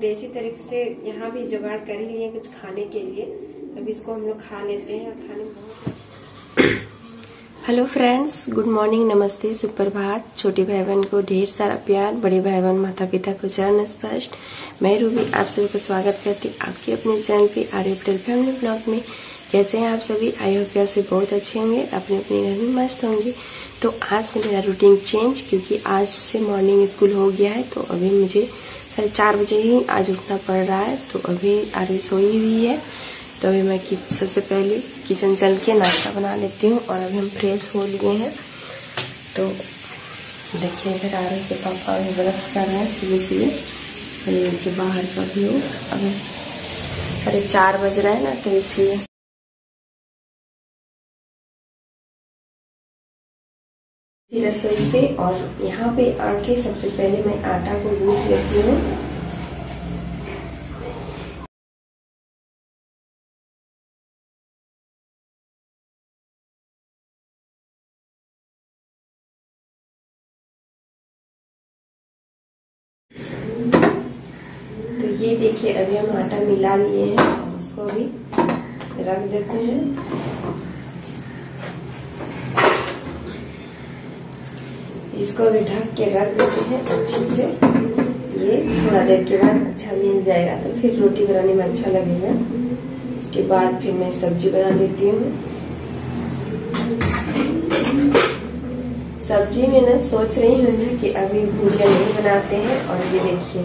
देसी तरीके से यहाँ भी जुगाड़ कर ही लिए कुछ खाने के लिए। तब इसको हम लोग खा लेते हैं और खाने बहुत हेलो फ्रेंड्स गुड मॉर्निंग नमस्ते सुप्रभात। छोटे भाई बहन को ढेर सारा प्यार बड़े भाई बहन माता पिता को चरण स्पष्ट। मैं रूबी आप सभी को स्वागत करती आपके अपने चैनल पे आर्य पटेल फैमिली ब्लॉग में। कैसे हैं आप सभी? आई होप आप से बहुत अच्छे होंगे अपने अपने घर में मस्त होंगे। तो आज से मेरा रूटीन चेंज क्योंकि आज से मॉर्निंग स्कूल हो गया है तो अभी मुझे साढ़े चार बजे ही आज उठना पड़ रहा है तो अभी आर्य सोई हुई है। तो अभी मैं सबसे पहले किचन चल के नाश्ता बना लेती हूँ और अभी हम फ्रेश हो लिए हैं। तो देखिए इधर आ रहे के पापा अभी ब्रश कर रहे हैं सुबह सुबह। के बाहर सब लोग अभी अरे चार बज रहे हैं ना तो इसलिए रसोई पे और यहाँ पे आके सबसे पहले मैं आटा को गूंथ लेती हूँ। तो ये देखिए, अभी हम आटा मिला लिए हैं इसको अभी रख देते हैं। इसको अभी ढक के रख देते हैं अच्छे से। ये थोड़ा देर के बाद अच्छा मिल जाएगा तो फिर रोटी बनाने में अच्छा लगेगा। उसके बाद फिर मैं सब्ज़ी बना लेती हूँ। सब्ज़ी में ना सोच रही हूँ ना कि अभी भुजिया नहीं बनाते हैं, और ये देखिए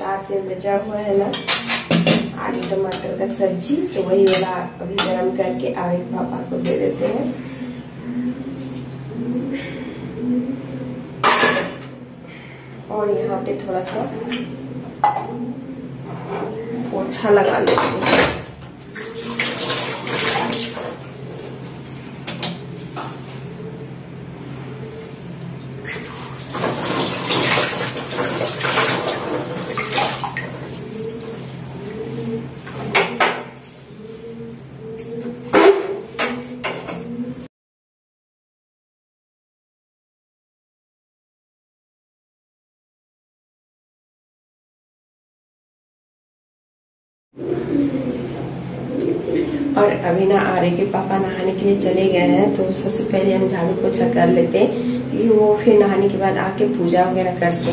रात में बचा हुआ है ना आलू टमाटर का सब्ज़ी तो वही वाला अभी गर्म करके आगे पापा को दे देते हैं। और यहाँ पे थोड़ा सा पोछा लगा लेती हैं। और अभी ना आर्य के पापा नहाने के लिए चले गए हैं तो सबसे पहले हम झाड़ू पोछा कर लेते हैं वो फिर नहाने के बाद आके पूजा वगैरह करते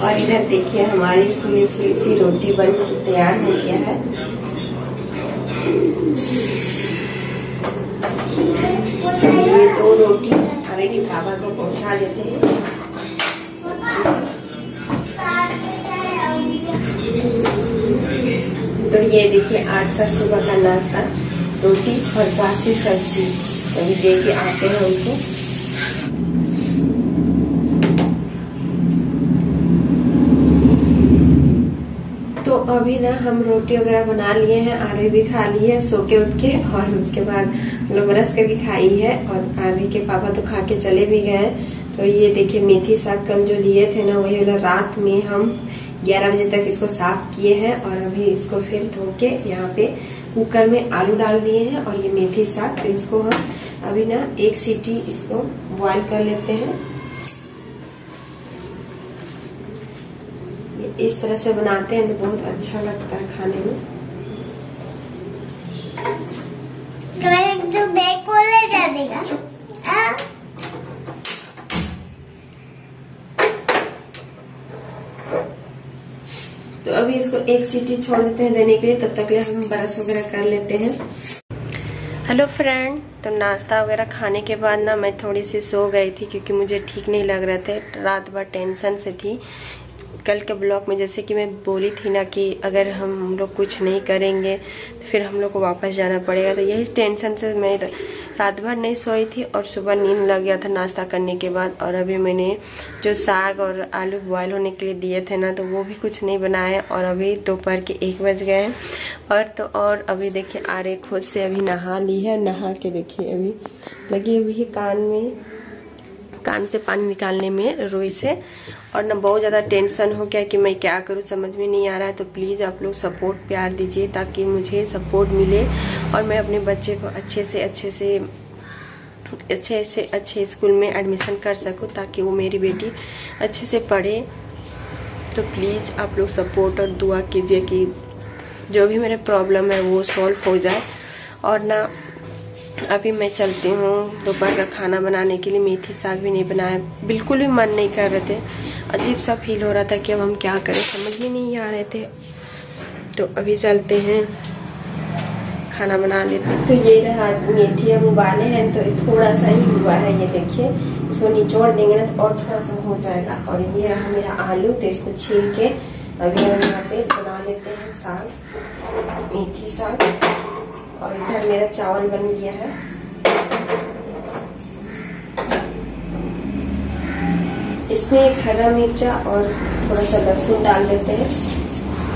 और इधर देखिए, हमारी फुली फुली सी रोटी बन तैयार हो गया है। ये दो रोटी आर्य के पापा को पहुँचा देते हैं। तो ये देखिए, आज का सुबह का नाश्ता, रोटी और बासी सब्ज़ी। अभी दे के आते हैं उनको। तो अभी ना हम रोटी वगैरह बना लिए हैं आरे भी खा लिए है, सो के उठ के, और उसके बाद मतलब ब्रश करके खाई है, और आरे के पापा तो खा के चले भी गए तो ये देखिए, मेथी साग कल जो लिए थे ना, वही वाला रात में हम 11 बजे तक इसको साफ़ किए हैं और अभी इसको फिर धो के यहाँ पे कुकर में आलू डाल दिए हैं और ये मेथी साग तो इसको हम अभी ना एक सीटी इसको बॉईल कर लेते हैं। इस तरह से बनाते हैं तो बहुत अच्छा लगता है खाने में। जो बैग जा देगा तो अभी इसको एक सीटी छोड़ देते हैं देने के लिए, तब तक हम ब्रश वगैरह कर लेते हैं। हेलो फ्रेंड तो नाश्ता वगैरह खाने के बाद ना मैं थोड़ी सी सो गई थी क्योंकि मुझे ठीक नहीं लग रहा था, रात भर टेंशन से थी। कल के ब्लॉग में जैसे कि मैं बोली थी ना कि अगर हम लोग कुछ नहीं करेंगे तो फिर हम लोग को वापस जाना पड़ेगा। तो यही टेंशन से मैं रात भर नहीं सोई थी और सुबह नींद लग गया था नाश्ता करने के बाद। और अभी मैंने जो साग और आलू बॉयल होने के लिए दिए थे ना तो वो भी कुछ नहीं बनाए और अभी दोपहर के एक बज गए और तो और अभी देखिए आरे खुद से अभी नहा ली है, नहा के देखिए अभी। लगी हुई है कान में। कान से पानी निकालने में, रोई से। और ना बहुत ज़्यादा टेंशन हो गया कि मैं क्या करूँ, समझ में नहीं आ रहा है। तो प्लीज़ आप लोग सपोर्ट प्यार दीजिए ताकि मुझे सपोर्ट मिले। और मैं अपने बच्चे को अच्छे से अच्छे से अच्छे से, अच्छे स्कूल में एडमिशन कर सकूँ ताकि वो मेरी बेटी अच्छे से पढ़े। तो प्लीज़ आप लोग सपोर्ट और दुआ कीजिए कि जो भी मेरे प्रॉब्लम है वो सॉल्व हो जाए। और ना अभी मैं चलती हूँ, दोपहर का खाना बनाने के लिए मेथी साग भी नहीं बनाया, बिल्कुल भी मन नहीं कर रहे थे। अजीब सा फील हो रहा था कि अब हम क्या करें, समझ ही नहीं आ रहे थे। तो अभी चलते हैं, खाना बना लेते तो ये रहा मेथी हम उबाले हैं तो थोड़ा सा ही हुआ है, ये देखिए। इसको निचोड़ देंगे ना तो और थोड़ा सा हो जाएगा। और ये रहा मेरा आलू तो इसको छील के अभी हम यहाँ पे बना लेते हैं साग, मेथी साग। और इधर मेरा चावल बन गया है। इसमें एक हरा मिर्चा और थोड़ा सा लहसुन डाल देते हैं,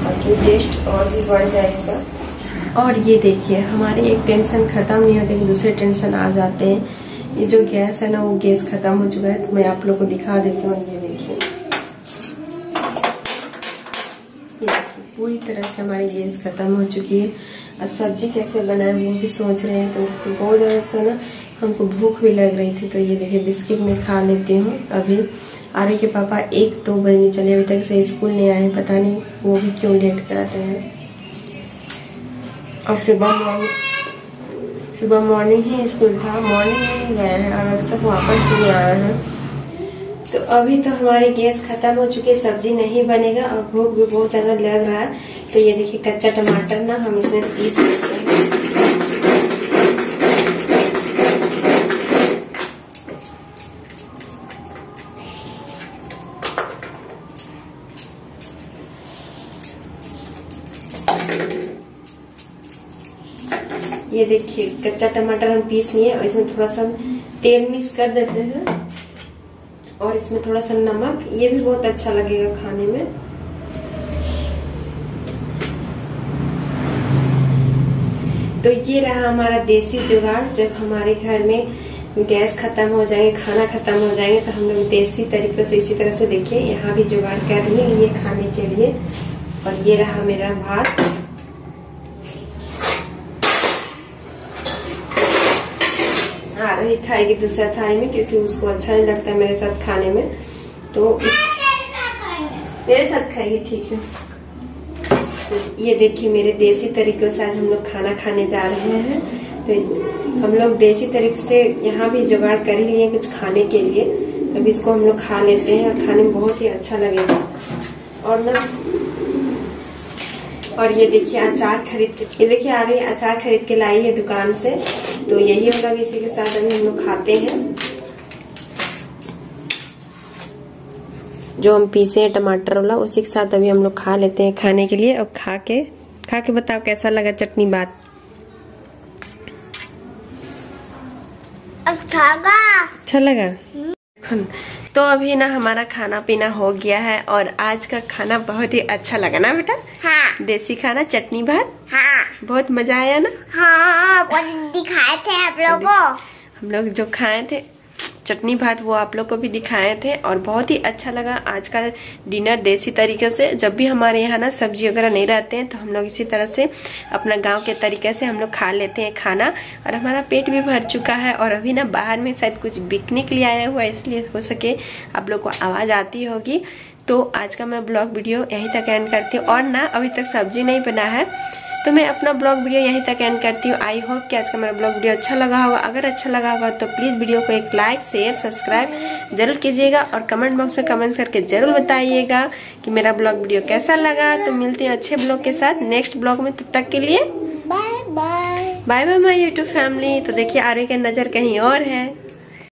ताकि टेस्ट और भी बढ़ जाए इसका और ये देखिए, हमारी एक टेंशन खत्म नहीं होती दूसरे टेंशन आ जाते हैं। ये जो गैस है ना, वो गैस खत्म हो चुका है तो मैं आप लोग को दिखा देती हूँ। ये देखिए ये देखिए पूरी तरह से हमारी गैस खत्म हो चुकी है। अब सब्ज़ी कैसे बनाए, वो भी सोच रहे हैं तो बहुत ज़्यादा से ना, हमको भूख भी लग रही थी तो ये देखिए, बिस्किट में खा लेती हूँ अभी। आर्य के पापा एक दो बजने चले, अभी तक से स्कूल नहीं आए पता नहीं वो भी क्यों लेट कर रहे हैं। और सुबह मॉर्निंग सुबह मॉर्निंग ही स्कूल था मॉर्निंग में ही गए हैं, और अभी तक वापस नहीं आए हैं। तो अभी तो हमारी गैस खत्म हो चुकी है, सब्ज़ी नहीं बनेगा और भूख भी बहुत ज़्यादा लग रहा है। तो ये देखिए, कच्चा टमाटर ना हम इसमें पीस लेते हैं। ये देखिए, कच्चा टमाटर हम पीस लिए और इसमें थोड़ा सा तेल मिक्स कर देते हैं। और इसमें थोड़ा सा नमक, ये भी बहुत अच्छा लगेगा खाने में। तो ये रहा हमारा देसी जुगाड़। जब हमारे घर में गैस खत्म हो जाएँगे, खाना खत्म हो जाएँगे तो हम लोग देसी तरीके से, इसी तरह से देखिए, यहाँ भी जुगाड़ कर लिए खाने के लिए। और ये रहा मेरा भात। रही खाएगी दूसरा थाली में क्योंकि उसको अच्छा नहीं लगता मेरे साथ खाने में। तो इस मेरे साथ खाएगी ठीक है। तो ये देखिए मेरे देसी तरीके से आज हम लोग खाना खाने जा रहे हैं। तो हम लोग देसी तरीके से यहाँ भी जुगाड़ कर ही लिए कुछ खाने के लिए। तभी इसको हम लोग खा लेते हैं और खाने में बहुत ही अच्छा लगेगा। और ना और ये देखिए अचार खरीद के ये देखिए आ रही अचार खरीद के लाई है दुकान से। तो यही होगा इसी के साथ अभी हम लोग खाते हैं। जो हम पीसे हैं टमाटर वाला उसी के साथ अभी हम लोग खा लेते हैं खाने के लिए। और खा के खा के बताओ कैसा लगा चटनी बात अच्छा लगा अच्छा लगा? तो अभी ना हमारा खाना पीना हो गया है और आज का खाना बहुत ही अच्छा लगा ना बेटा? हाँ। देसी खाना चटनी भात? हाँ। बहुत मज़ा आया ना? हाँ दिखाए थे आप लोगों। हम लोग जो खाए थे चटनी भात वो आप लोग को भी दिखाए थे और बहुत ही अच्छा लगा आज का डिनर देसी तरीके से। जब भी हमारे यहाँ ना सब्ज़ी वगैरह नहीं रहते हैं तो हम लोग इसी तरह से अपना गाँव के तरीके से हम लोग खा लेते हैं खाना। और हमारा पेट भी भर चुका है और अभी ना बाहर में शायद कुछ बिकने के लिए आया हुआ इसलिए हो सके आप लोग को आवाज़ आती होगी। तो आज का मैं ब्लॉग वीडियो यहीं तक एंड करती हूँ। और ना, अभी तक सब्ज़ी नहीं बना है तो मैं अपना ब्लॉग वीडियो यहीं तक एंड करती हूँ। आई होप कि आज का मेरा ब्लॉग वीडियो अच्छा लगा होगा। अगर अच्छा लगा होगा तो प्लीज़ वीडियो को एक लाइक शेयर सब्सक्राइब ज़रूर कीजिएगा और कमेंट बॉक्स में कमेंट्स करके ज़रूर बताइएगा कि मेरा ब्लॉग वीडियो कैसा लगा। तो मिलते हैं अच्छे ब्लॉग के साथ नेक्स्ट ब्लॉग में। तब तक के लिए bye bye bye bye my YouTube family तो देखिए आर्य का नज़र कहीं और है।